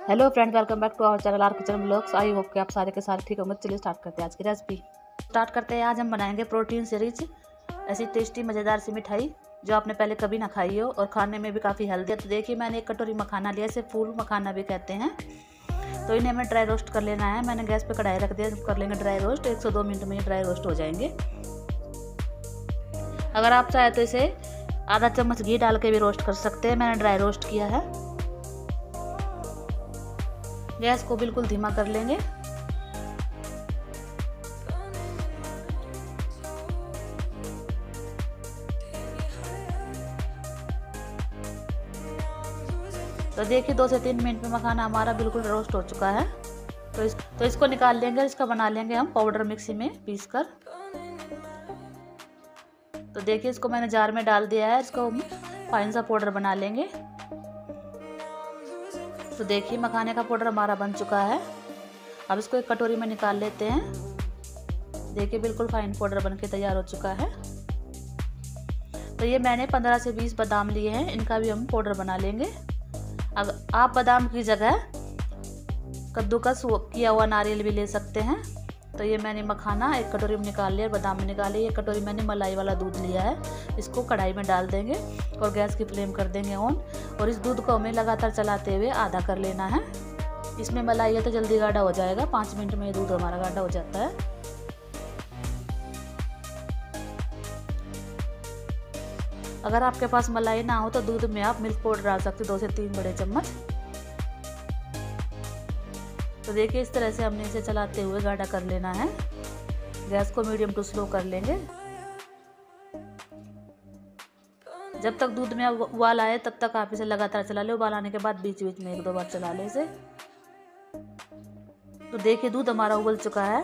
Hello friend welcome back to our channel R kitchen blogs I hope कि आप सारे के सारे ठीक होंगे। चलिए स्टार्ट करते हैं आज की रेसिपी स्टार्ट करते हैं आज हम बनाएँगे प्रोटीन से रिच ऐसी टेस्टी मज़ेदार सी मिठाई जो आपने पहले कभी ना खाई हो और खाने में भी काफ़ी हेल्दी है। तो देखिए, मैंने एक कटोरी मखाना लिया, इसे फूल मखाना भी कहते हैं। तो इन्हें हमें ड्राई रोस्ट कर लेना है। मैंने गैस पर कढ़ाई रख दिया कर लेंगे ड्राई रोस्ट एक से दो मिनट में ड्राई रोस्ट हो जाएँगे। अगर आप चाहे तो इसे आधा चम्मच घी डाल के भी रोस्ट कर सकते हैं। मैंने ड्राई रोस्ट किया है। गैस को बिल्कुल धीमा कर लेंगे। तो देखिए, दो से तीन मिनट में मखाना हमारा बिल्कुल रोस्ट हो चुका है। तो इस तो इसको निकाल लेंगे, इसका बना लेंगे हम पाउडर मिक्सी में पीस कर तो देखिए, इसको मैंने जार में डाल दिया है, इसको हम फाइन सा पाउडर बना लेंगे। तो देखिए मखाने का पाउडर हमारा बन चुका है। अब इसको एक कटोरी में निकाल लेते हैं। देखिए बिल्कुल फाइन पाउडर बन के तैयार हो चुका है। तो ये मैंने 15 से 20 बादाम लिए हैं, इनका भी हम पाउडर बना लेंगे। अब आप बादाम की जगह कद्दूकस किया हुआ नारियल भी ले सकते हैं। तो ये मैंने मखाना एक कटोरी में निकाल लिया बादाम में निकाल लिया। एक कटोरी मैंने मलाई वाला दूध लिया है। इसको कढ़ाई में डाल देंगे और गैस की फ्लेम कर देंगे ऑन और इस दूध को हमें लगातार चलाते हुए आधा कर लेना है। इसमें मलाई है तो जल्दी गाढ़ा हो जाएगा। पाँच मिनट में ये दूध हमारा गाढ़ा हो जाता है। अगर आपके पास मलाई ना हो तो दूध में आप मिल्क पाउडर डाल सकते हो, दो से तीन बड़े चम्मच। तो देखिए, इस तरह से हमने इसे चलाते हुए गाढ़ा कर लेना है। गैस को मीडियम टू स्लो कर लेंगे। जब तक दूध में उबाल आए, तब तक आप इसे लगातार चला लें। उबाल आने के बाद बीच बीच में एक दो बार चला लें इसे। तो देखिए, दूध हमारा उबल चुका है।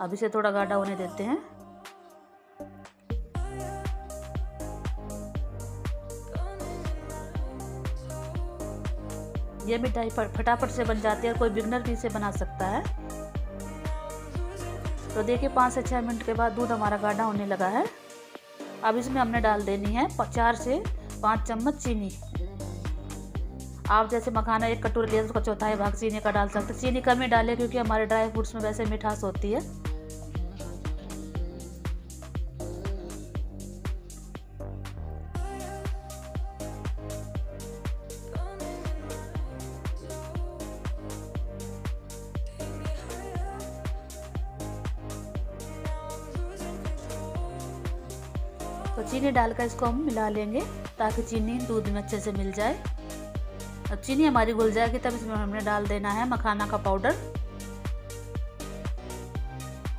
अब इसे थोड़ा गाढ़ा होने देते हैं। ये मिठाई फटाफट से बन जाती है और कोई बिगनर भी इसे बना सकता है। तो देखिए, पाँच से छः मिनट के बाद दूध हमारा गाढ़ा होने लगा है। अब इसमें हमने डाल देनी है चार से पाँच चम्मच चीनी। आप जैसे मखाना एक कटोरी लिया उसका चौथाई भाग चीनी का डाल सकते हैं। चीनी कम ही डालें क्योंकि हमारे ड्राई फ्रूट्स में वैसे मिठास होती है। तो चीनी डालकर इसको हम मिला लेंगे ताकि चीनी दूध में अच्छे से मिल जाए। अब चीनी हमारी घुल जाएगी, तब इसमें हमने डाल देना है मखाना का पाउडर।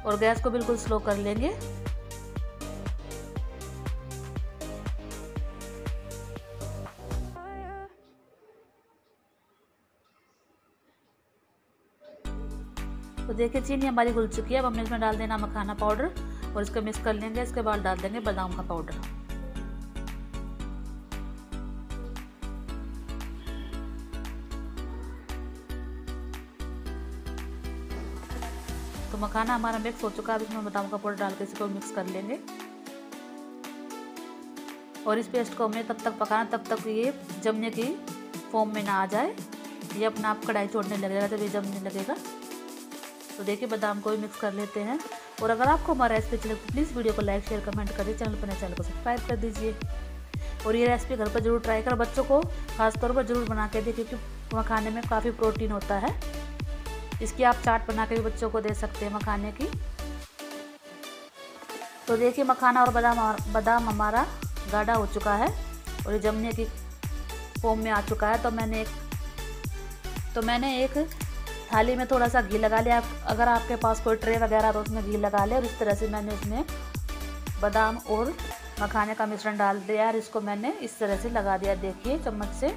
और गैस को बिल्कुल स्लो कर लेंगे। तो देखिए, चीनी हमारी घुल चुकी है। अब हमने इसमें डाल देना मखाना पाउडर। और इसको मिक्स कर लेंगे, इसके बाद डाल देंगे बादाम का पाउडर। तो मखाना हमारा मिक्स हो चुका है इसमें बादाम का पाउडर डाल के इसको मिक्स कर लेंगे। और इस पेस्ट को हमें तब तक पकाना, तब तक ये जमने की फॉर्म में ना आ जाए। ये अपना आप कढ़ाई छोड़ने लगेगा, जब ये जमने लगेगा। तो देखिए बादाम को भी मिक्स कर लेते हैं। और अगर आपको हमारा रेसिपी चले तो प्लीज़ वीडियो को लाइक शेयर कमेंट करिए चैनल पर चैनल को सब्सक्राइब कर दीजिए। और ये रेसिपी घर पर ज़रूर ट्राई कर। बच्चों को खासतौर पर ज़रूर बना के दें क्योंकि मखाने में काफ़ी प्रोटीन होता है। इसकी आप चाट बना के भी बच्चों को दे सकते हैं मखाने की। तो देखिए मखाना और बादाम बादाम हमारा गाढ़ा हो चुका है और ये जमने की फॉर्म में आ चुका है। तो मैंने एक तो मैंने एक थाली में थोड़ा सा घी लगा लिया। अगर आपके पास कोई ट्रे वगैरह तो उसमें घी लगा लिया और इस तरह से मैंने उसमें बादाम और मखाने का मिश्रण डाल दिया और इसको मैंने इस तरह से लगा दिया। देखिए चम्मच से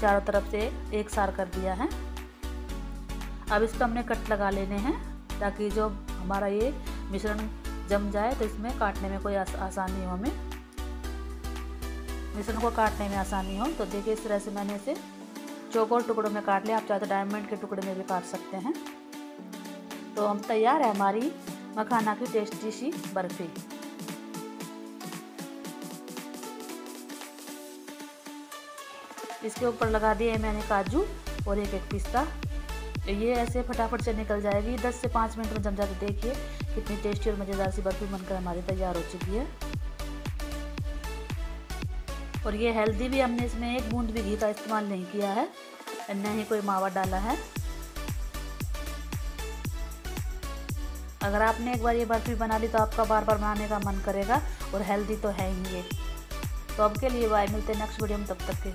चारों तरफ़ से एक सार कर दिया है। अब इसको हमने कट लगा लेने हैं ताकि जो हमारा ये मिश्रण जम जाए तो इसमें काटने में कोई आस, आसानी हो हमें। मिश्रण को काटने में आसानी हो। तो देखिए इस तरह से मैंने इसे चौकोर टुकड़ों में काट लिया आप चाहे तो डायमंड के टुकड़े में भी काट सकते हैं। तो हम तैयार है हमारी मखाना की टेस्टी सी बर्फ़ी। इसके ऊपर लगा दिए मैंने काजू और एक एक पिस्ता ये ऐसे फटाफट से निकल जाएगी। 10 से 5 मिनट में जम जाते देखिए कितनी टेस्टी और मज़ेदार सी बर्फ़ी बनकर हमारी तैयार हो चुकी है। और ये हेल्दी भी हमने इसमें एक बूंद भी घी का इस्तेमाल नहीं किया है। न ही कोई मावा डाला है। अगर आपने एक बार ये बर्फ़ी बना ली तो आपका बार बार बनाने का मन करेगा और हेल्दी तो है ही ये। तो अब के लिए बाय मिलते हैं नेक्स्ट वीडियो में, तब तक के